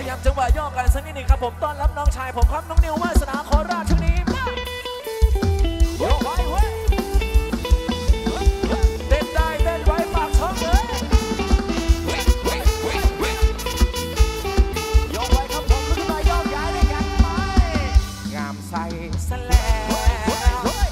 พยายามจังหวะย่อกันสักนิดนึงครับผมต้อนรับน้องชายผมครับน้องนิววาสนาโคราชช่วงนี้โยกไปเว้ยเต้นได้เต้นไวปากช่องเลยโยกไปครับผมลุกขึ้นมาโยกย้ายด้กันไปงามใสสแล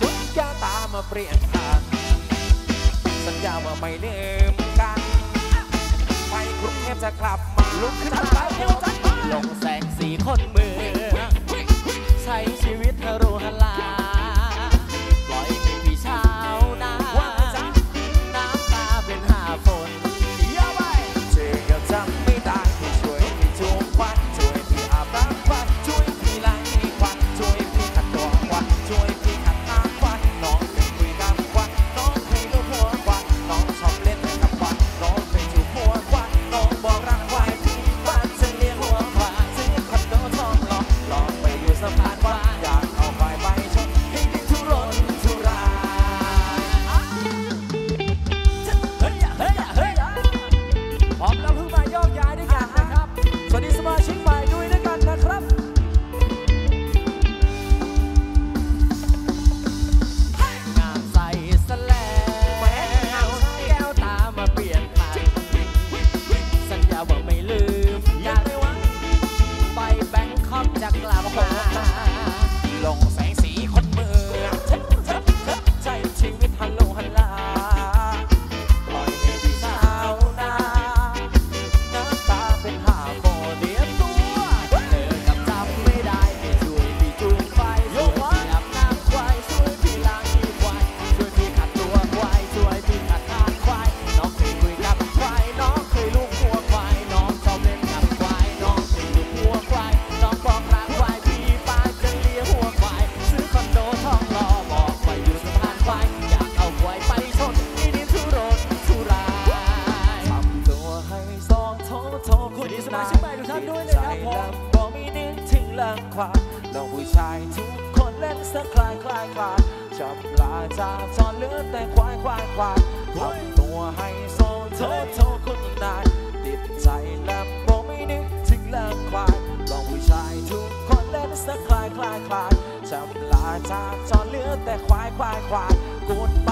ดึงยาตามาเปลี่ยนทางสัญญาว่าไม่ลืมกัน ไปกรุงเทพจะกลับ ลุกขึ้นมาเร็วลงแสงสีคนเมืองใช้ชีวิตทะอรู้ลา เริ่ควาน้องผู้ชายทุกคนเล่นสะคลายคลายคลายจับปลาจาจอนเลือดแต่ควายควายควายทำตัวให้โซโทโทคนนายติดใจแลมโบไม่นึกถึงเลิกควายลองผู้ชายทุกคนเล่นสะคลายคลายคลายจับปลาจาจอนเลือดแต่ควายควายควายกด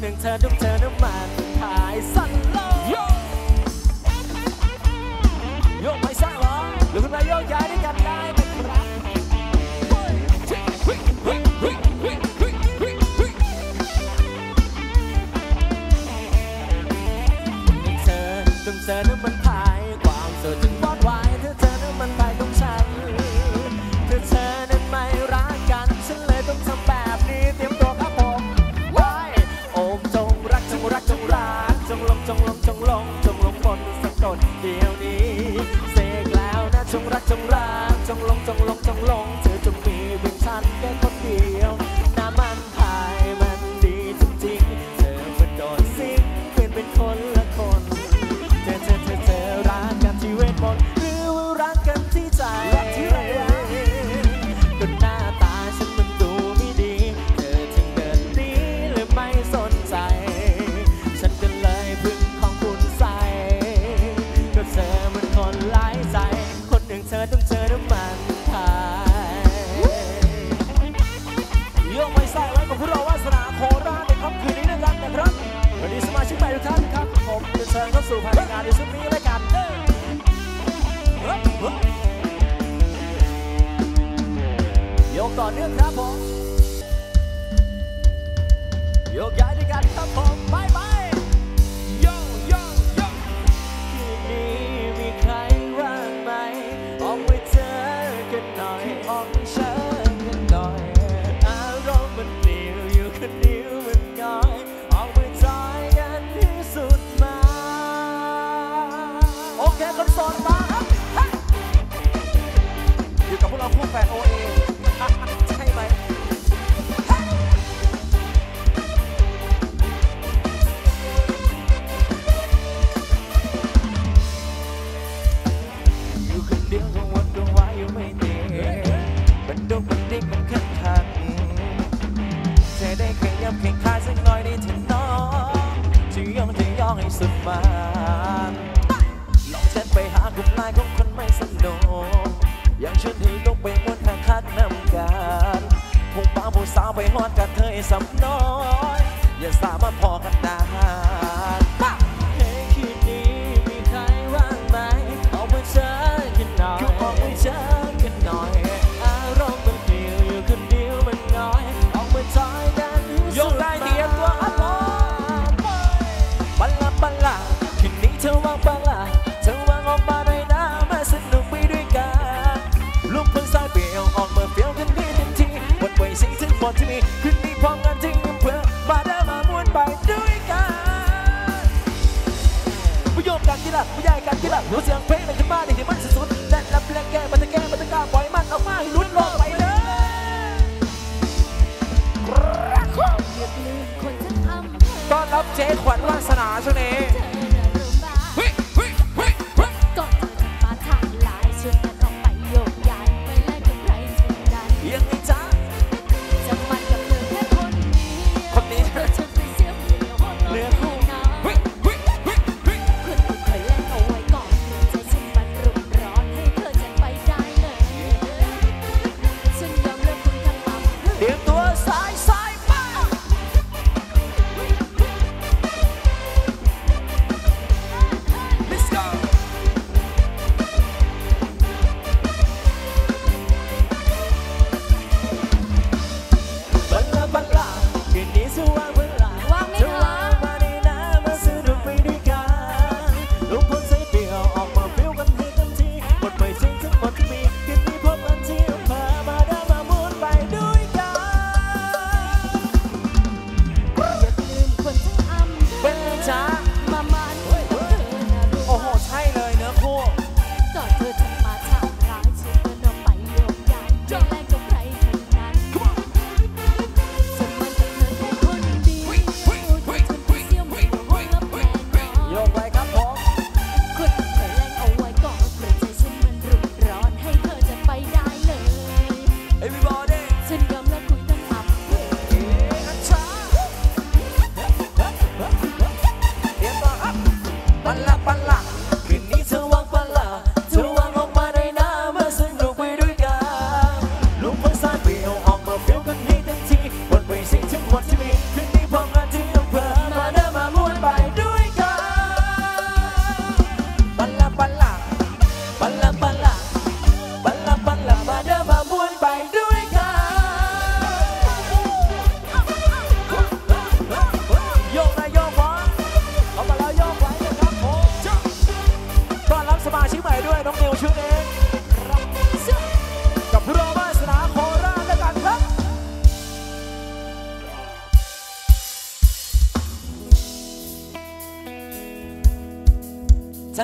หนึ่งเธอทุกเธอน้ำมันทายสั่นโลโยกไม่สร้างหรอหรือคุณมาโยกย้ายด้วยกันได้ไหมครัเธอต้อเธอน้ำมันพายความสด สู่พลังงานในชุดนี้แล้วกันยกต่อเนื่องครับผม Mẹ ơi! หลักผู้ใหญ่กันที่หลักหนูเสียงเพลงในที่บ้านในที่มัน size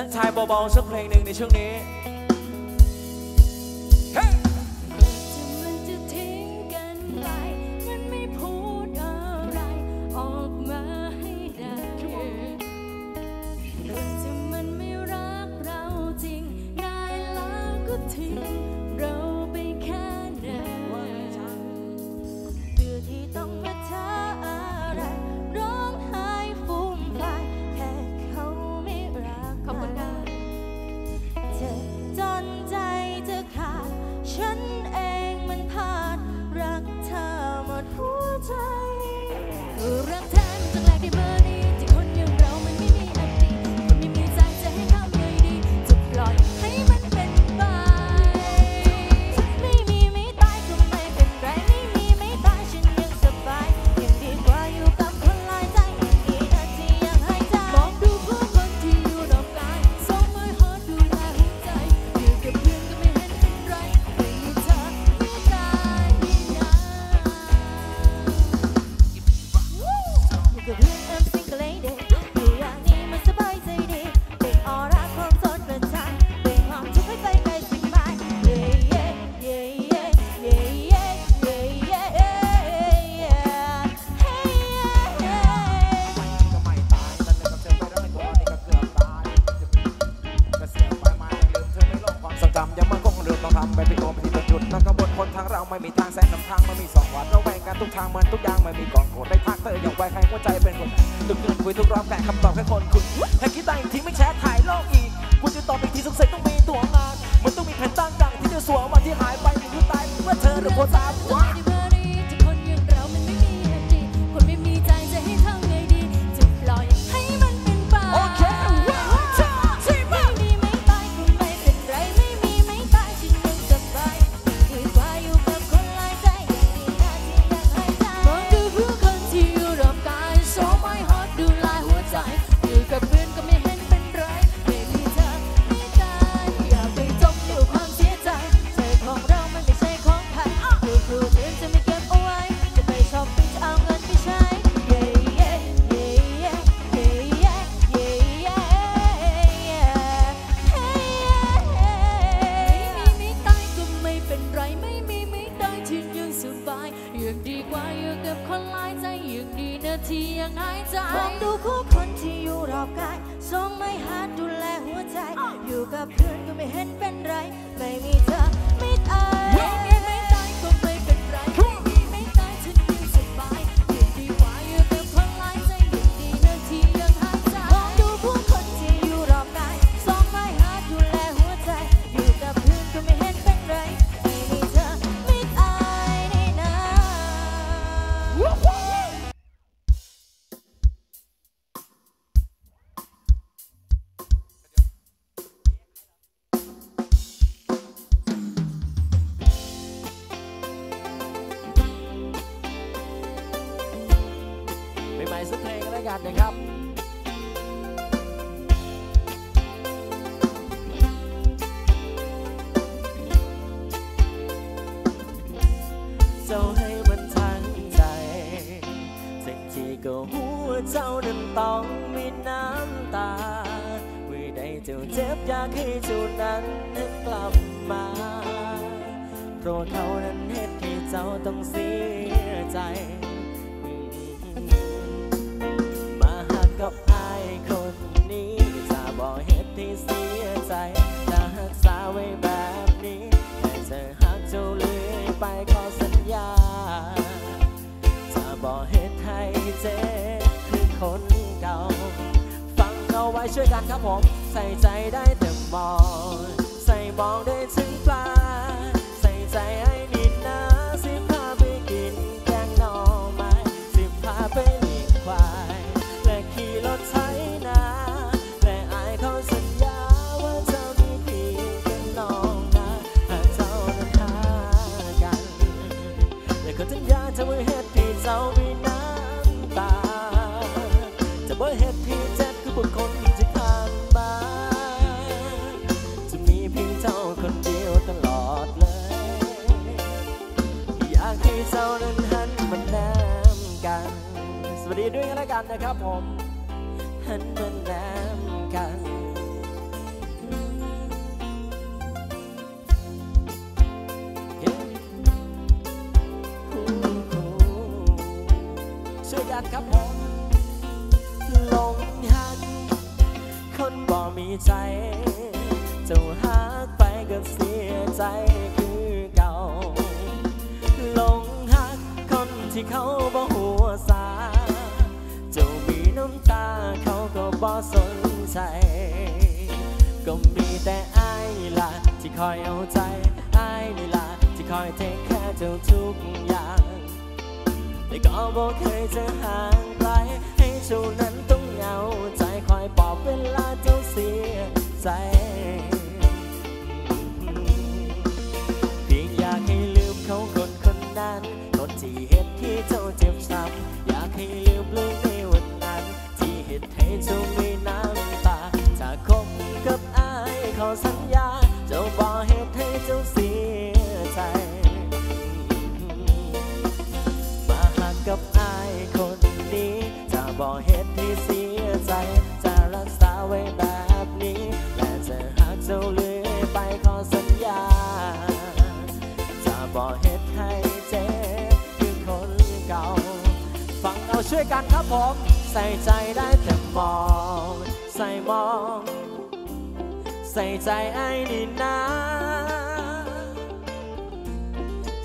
ทชายเบาๆสักเพลงหนึ่งในช่วงนี้ ไม่มีทางแสงนำทางไม่มีสองวัดเราแบ่งกันทุกทางเหมือนทุกอย่างไม่มีกองโกรธได้พักเธออย่างไวให้หัวใจเป็นคนตึกเงินคุยทุกรอบแฝงคำตอบแค่คนคุณให้คิดได้ทีไม่แชร์ถ่ายโลกอีกคุณจะตอบอีกทีสงสัยต้องมีตัวงานมันต้องมีแผนตั้งดังที่จะสวมวันที่หายไปหรือตายเมื่อเธอหรือคนตามว้า จมองดูคู่คนที่อยู่รอบกายส่งไม่หาดูแลหัวใจ อยู่กับเพื่อนก็ไม่เห็นเป็นไร ไม่มีเธอไม่ตายักเพลงแล้วกันนะครับเจ้าให้มันทั้งใจสักทีก็หัวเจ้านั้นต้องมีน้ำตาเมื่อใดเจ้าเจ็บอยากให้เจ้านั้นกลับมาเพราะเขานั้นเหตุที่เจ้าต้องเสียใจ อยช่วยกันครับผม ใส่ใจได้แต่มอง ใส่มองได้ถึงปลายใส่ใจให้ menenangkan yeah. uh -huh. Sudah kapan คอยเอาใจไอ้นี่ลาที่คอยเทคแค่เจ้าทุกอย่าง แต่ก็บอเคยจะห่างไกลให้เจ้านั้นต้องเหงาใจคอยปอบเวลาเจ้าเสียใจเพียงอยากให้ลืมเขาคนคนนั้นคนที่เห็นที่เจ้าเจ็บซ้ำอยากให้ลืมเรื่องในวันนั้น ที่เหตุให้เจ้าไม่นาน ที่เสียใจ จะรักษาไว้แบบนี้ และจะหักเจ้าเรื่อไปขอสัญญา จะบอกเหตุให้เจ็บคือคนเก่า ฟังเอาช่วยกันครับผม ใส่ใจได้แต่มอง ใส่มอง ใส่ใจไอ้นี่นะ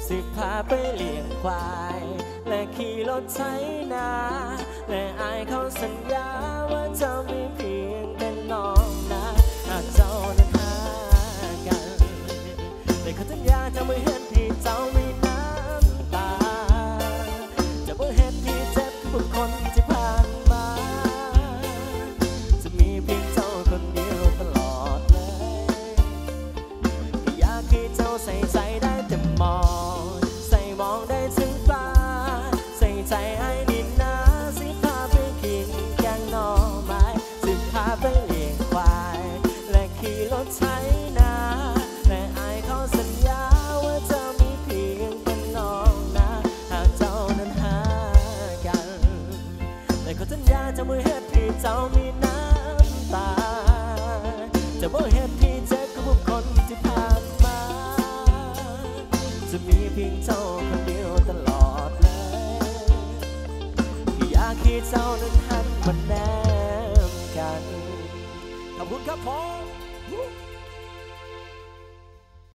สิพาไปเลี้ยงควาย และขี่รถไถนา สัญญา